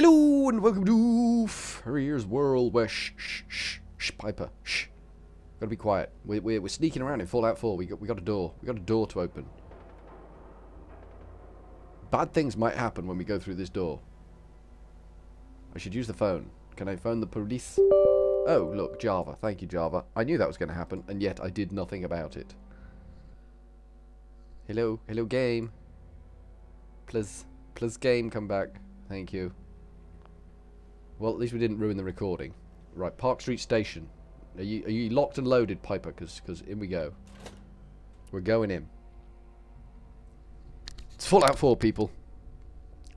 Hello and welcome to Furry Ears World where shh, shh, shh, shh, Piper, shh. Gotta be quiet. We're, we're, we're sneaking around in Fallout 4. We got, we got a door. We got a door to open. Bad things might happen when we go through this door. I should use the phone. Can I phone the police? Oh, look, Java. Thank you, Java. I knew that was going to happen, and yet I did nothing about it. Hello, hello, game. Please, please, game, come back. Thank you. Well, at least we didn't ruin the recording. Right, Park Street Station. Are you are you locked and loaded, Piper? Because because in we go. We're going in. It's Fallout 4, people.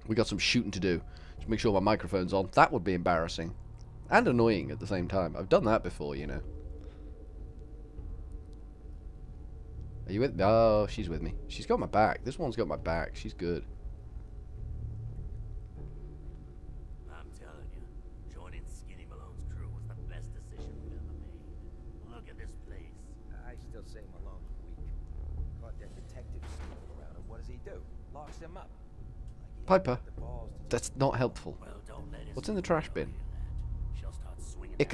We got some shooting to do. Just make sure my microphone's on. That would be embarrassing. And annoying at the same time. I've done that before, you know. Are you with me? Oh, she's with me. She's got my back. This one's got my back. She's good. Locks him up. Piper. That's not helpful. What's in the trash bin? Of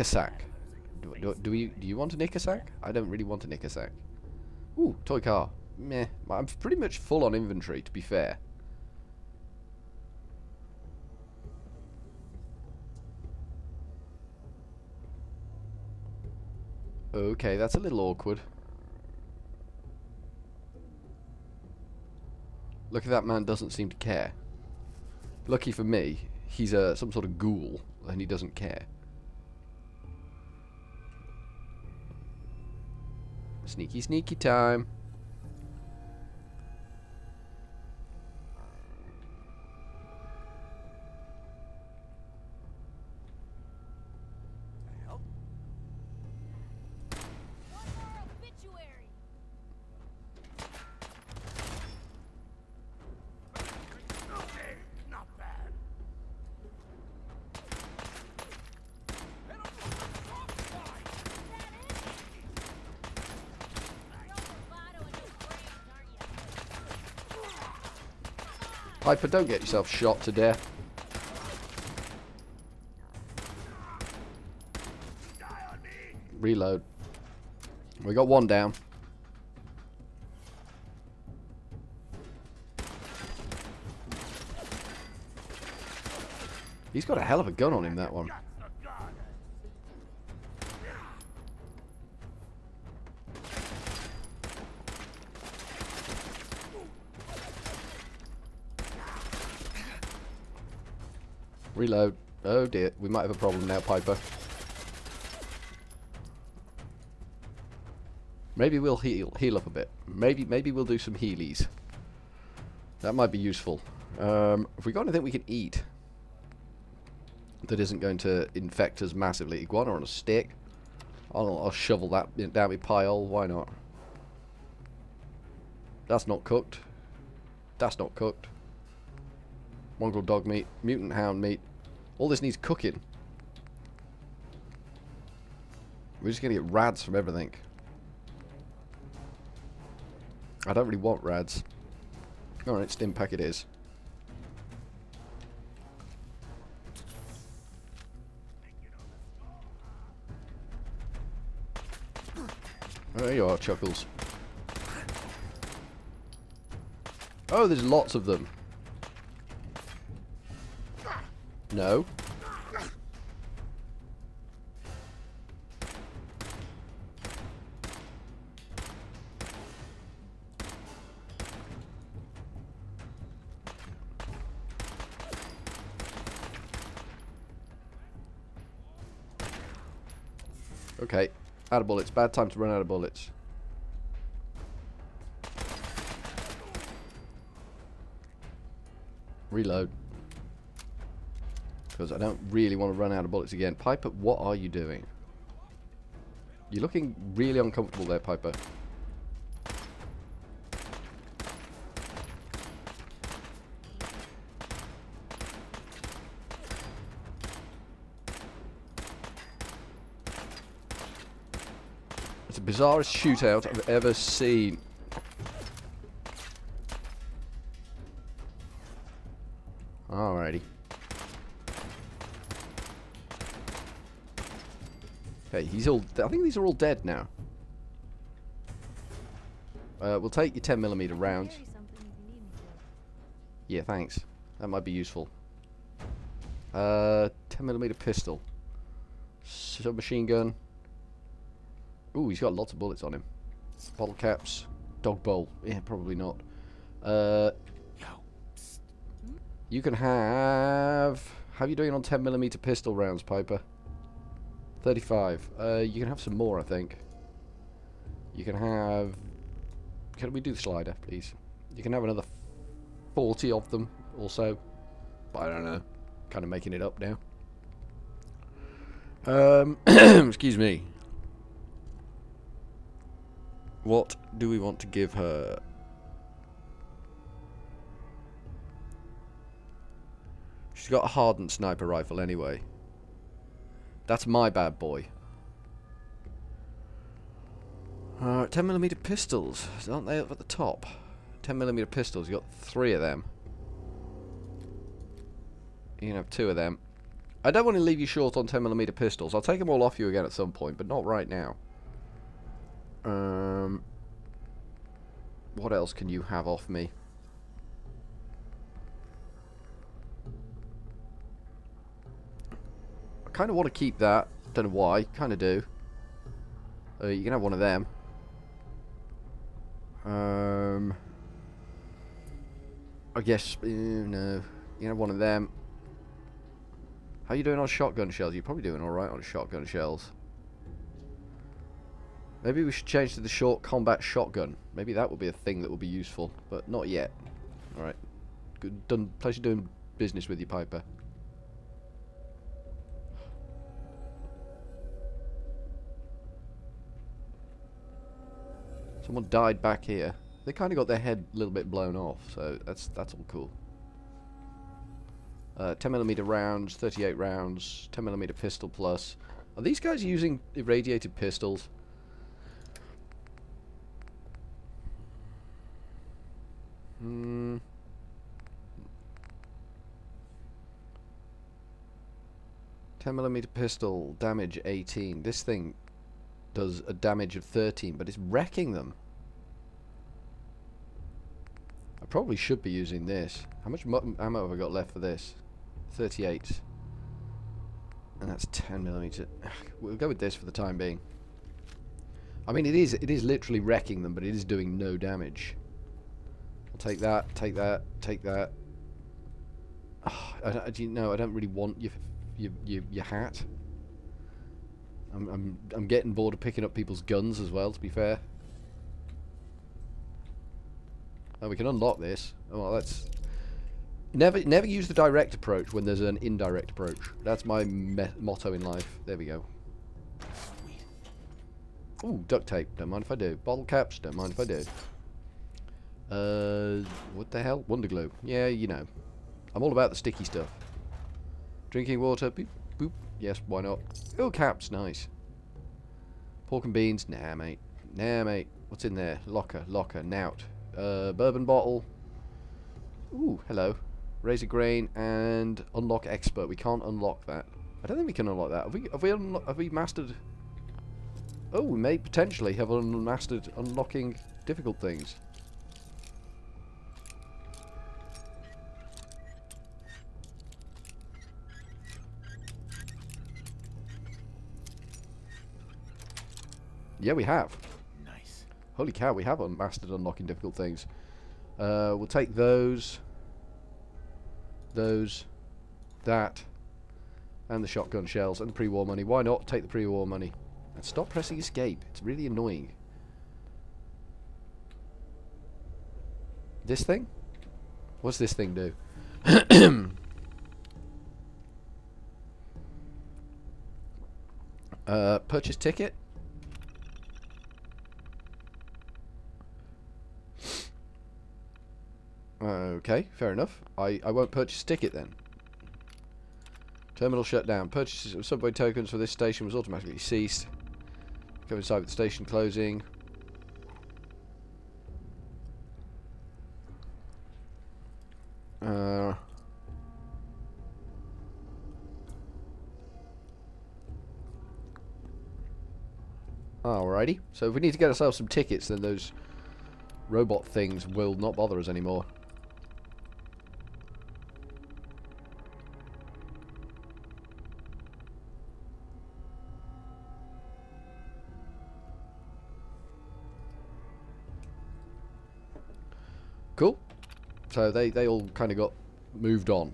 Do, do, do, you, do you want an Ikasak? I don't really want an Ikasak. Ooh, toy car. Meh. I'm pretty much full on inventory, to be fair. Okay, that's a little awkward. Lucky that man doesn't seem to care. Lucky for me, he's a some sort of ghoul, and he doesn't care. Sneaky, sneaky time. Piper, don't get yourself shot to death. Reload. We got one down. He's got a hell of a gun on him, that one. Reload. Oh dear, we might have a problem now, Piper. Maybe we'll heal heal up a bit. Maybe maybe we'll do some healies. That might be useful. Um, have we got anything we can eat that isn't going to infect us massively? Iguana on a stick. I'll, I'll shovel that down my pile. Why not? That's not cooked. That's not cooked. Mongrel dog meat, mutant hound meat. All this needs cooking. We're just gonna get rads from everything. I don't really want rads. Alright, Stimpak it is. There you are, Chuckles. Oh, there's lots of them. No. Okay. Out of bullets. Bad time to run out of bullets. Reload. Because I don't really want to run out of bullets again. Piper, what are you doing? You're looking really uncomfortable there, Piper. It's the bizarrest shootout I've ever seen. He's all. I think these are all dead now. Uh, we'll take your 10 millimeter rounds. Carry something if you need me to. Yeah, thanks. That might be useful. Uh, 10 millimeter pistol. Submachine gun. Ooh, he's got lots of bullets on him. Bottle caps. Dog bowl. Yeah, probably not. Uh, you can have. How are you doing on 10 millimeter pistol rounds, Piper? 35. Uh, you can have some more, I think. You can have. Can we do the slider, please? You can have another 40 of them also. But I don't know. Kind of making it up now. Um, excuse me. What do we want to give her? She's got a hardened sniper rifle anyway. That's my bad boy. Uh, 10mm pistols, aren't they up at the top? 10mm pistols, you got three of them. You can have two of them. I don't want to leave you short on 10mm pistols. I'll take them all off you again at some point, but not right now. Um, what else can you have off me? Kind of want to keep that. Don't know why. Kind of do. Uh, you can have one of them. Um, I guess uh, no. You can have one of them. How are you doing on shotgun shells? You're probably doing all right on shotgun shells. Maybe we should change to the short combat shotgun. Maybe that will be a thing that will be useful, but not yet. All right. Good. Done. Pleasure doing business with you, Piper. Someone died back here. They kind of got their head a little bit blown off, so that's that's all cool. Uh, 10 millimeter rounds, 38 rounds, 10 millimeter pistol plus. Are these guys using irradiated pistols? Hmm. Ten millimeter pistol, damage 18. This thing does a damage of 13, but it's wrecking them. I probably should be using this. How much ammo have I got left for this? 38. And that's 10 millimeter. We'll go with this for the time being. I mean, it is it is literally wrecking them, but it is doing no damage. I'll take that, take that, take that. Oh, I don't, do you know? I don't really want your your your, your hat. I'm I'm I'm getting bored of picking up people's guns as well. To be fair. Oh, we can unlock this. Oh, well, that's never never use the direct approach when there's an indirect approach. That's my motto in life. There we go. Ooh, duct tape. Don't mind if I do. Bottle caps. Don't mind if I do. Uh, what the hell? Wonderglue. Yeah, you know. I'm all about the sticky stuff. Drinking water. Boop, boop. Yes, why not? Oh, caps. Nice. Pork and beans. Nah, mate. Nah, mate. What's in there? Locker. Locker. Nout. Uh, bourbon bottle. Ooh, hello. Razorgrain and unlock expert. We can't unlock that. I don't think we can unlock that. Have we? Have we? Have we mastered? Oh, we may potentially have unmastered unlocking difficult things. Yeah, we have. Nice. Holy cow, we have unmastered unlocking difficult things. Uh, we'll take those, those, that, and the shotgun shells, and the pre-war money. Why not take the pre-war money? And stop pressing escape. It's really annoying. This thing? What's this thing do? uh, purchase ticket? Okay, fair enough. I, I won't purchase ticket then. Terminal shut down. Purchases of subway tokens for this station was automatically ceased. Coincide with the station closing. Uh, Alrighty. So if we need to get ourselves some tickets, then those robot things will not bother us anymore. Cool. So they, they all kind of got moved on,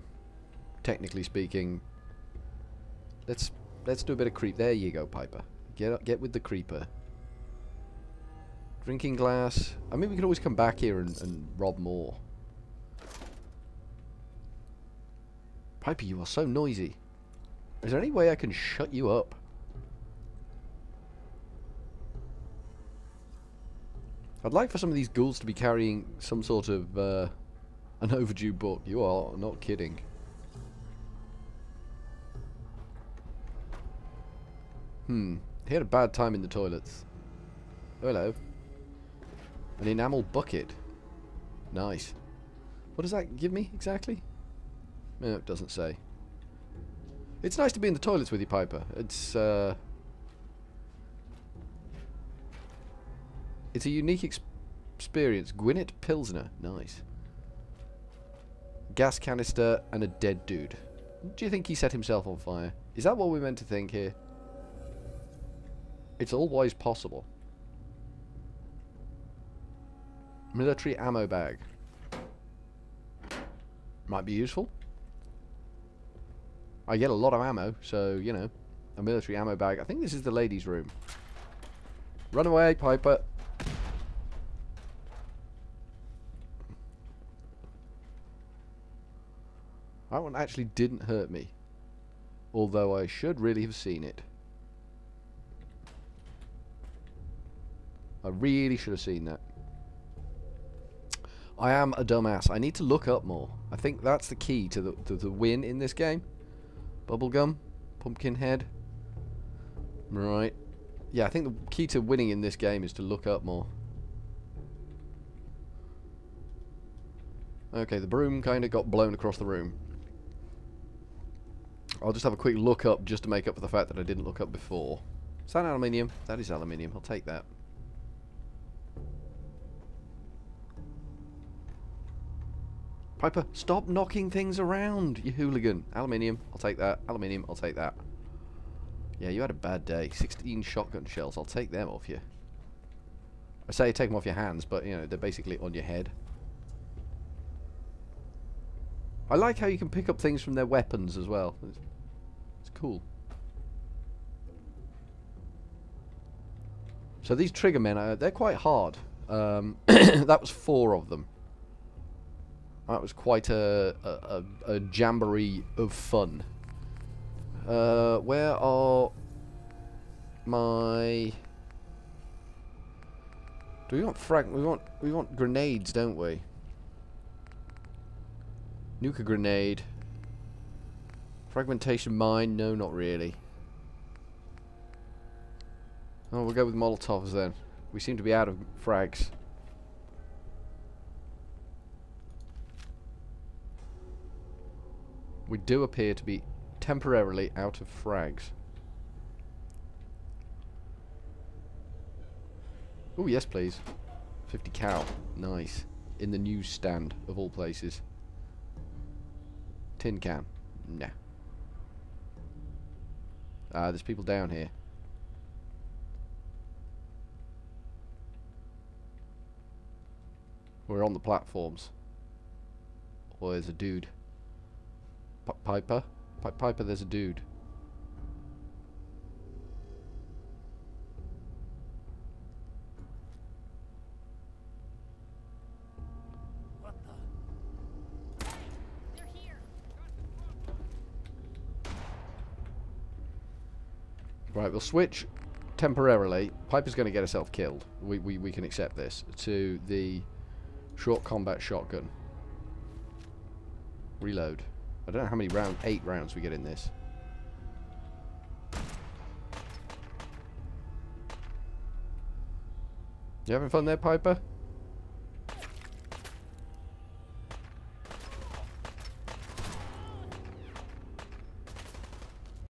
technically speaking. Let's let's do a bit of creep. There you go, Piper. Get up, get with the creeper. Drinking glass. I mean, we could always come back here and, and rob more. Piper, you are so noisy. Is there any way I can shut you up? I'd like for some of these ghouls to be carrying some sort of uh, an overdue book. You are not kidding. Hmm. He had a bad time in the toilets. Hello. An enamel bucket. Nice. What does that give me exactly? No, it doesn't say. It's nice to be in the toilets with you, Piper. It's, uh... It's a unique ex experience. Gwinnett Pilsner. Nice. Gas canister and a dead dude. Do you think he set himself on fire? Is that what we're meant to think here? It's always possible. Military ammo bag. Might be useful. I get a lot of ammo, so, you know, a military ammo bag. I think this is the ladies' room. Run away, Piper. That one actually didn't hurt me. Although I should really have seen it. I really should have seen that. I am a dumbass. I need to look up more. I think that's the key to the, to the win in this game. Bubblegum. Pumpkinhead. Right. Yeah, I think the key to winning in this game is to look up more. Okay, the broom kind of got blown across the room. I'll just have a quick look up just to make up for the fact that I didn't look up before. Is that aluminium? That is aluminium. I'll take that. Piper, stop knocking things around, you hooligan. Aluminium, I'll take that. Aluminium, I'll take that. Yeah, you had a bad day. 16 shotgun shells, I'll take them off you. I say take them off your hands, but, you know, they're basically on your head. I like how you can pick up things from their weapons as well. Cool. So these Triggermen, uh, they're quite hard. Um, that was four of them. That was quite a, a, a, a jamboree of fun. Uh, where are my... Do we want frag... We want, we want grenades, don't we? Nuka grenade. Fragmentation mine? No, not really. Oh, we'll go with Molotovs then. We seem to be out of frags. We do appear to be temporarily out of frags. Oh, yes, please. 50 cal. Nice. In the newsstand, of all places. Tin can. Nah. Uh, there's people down here. We're on the platforms. Oh, there's a dude. P Piper? P Piper, there's a dude. Right, we'll switch temporarily. Piper's going to get herself killed. We, we, we can accept this. To the short combat shotgun. Reload. I don't know how many rounds, eight rounds we get in this. You having fun there, Piper?